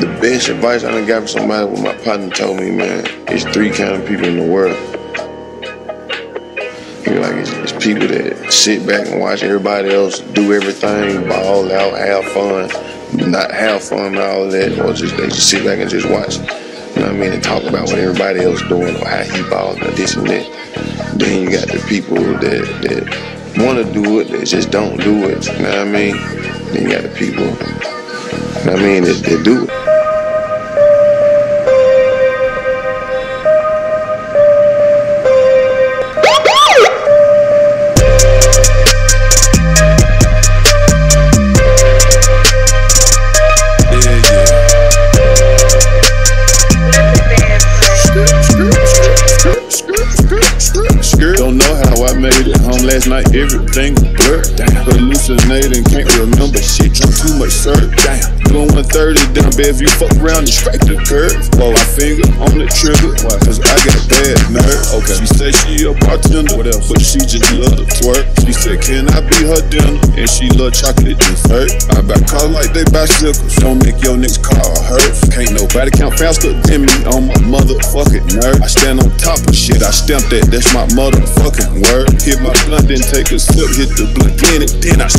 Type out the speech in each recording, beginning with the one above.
The best advice I done got from somebody what my partner told me, man, is three kind of people in the world. You know, like it's, it's people that sit back and watch everybody else do everything, ball out, have fun, not have fun and all of that, or just they just sit back and just watch. You know what I mean? And talk about what everybody else doing or how he balling or this and that. Then you got the people that that want to do it, that just don't do it. You know what I mean? Then you got the people, you know what I mean, that, that do it. Last night. Everything blurred. Damn. Hallucinating, can't remember shit. Drunk too much syrup. Damn. Doing 130 down bed. If you fuck around and strike the curve. Blow my finger on the trigger. Why? Cause I got bad nerves. Okay. She said she a bartender. What else? But she just love to twerk. She said, Can I be her dinner? And she love chocolate dessert. I buy cars like they bicycles. Don't make your next car hurt. Can't nobody count faster than me on my motherfucking nerve. I stand on top of shit. I stamp that. That's my motherfucking word. Hit my blunt, then take a sip, hit the blunt in it, then I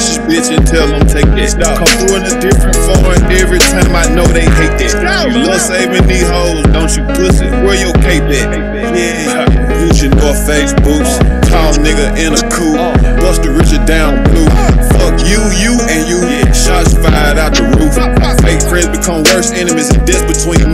smash his bitch and tell him take that. Come through in a different form every time I know they hate that. You love saving these hoes, don't you pussy? Where your cape at? Yeah, your North Face boots. Tall nigga in a coupe, bust the Richard down blue. Fuck you, you, and you. Shots fired out the roof. Fake friends become worse enemies, and death between me and you.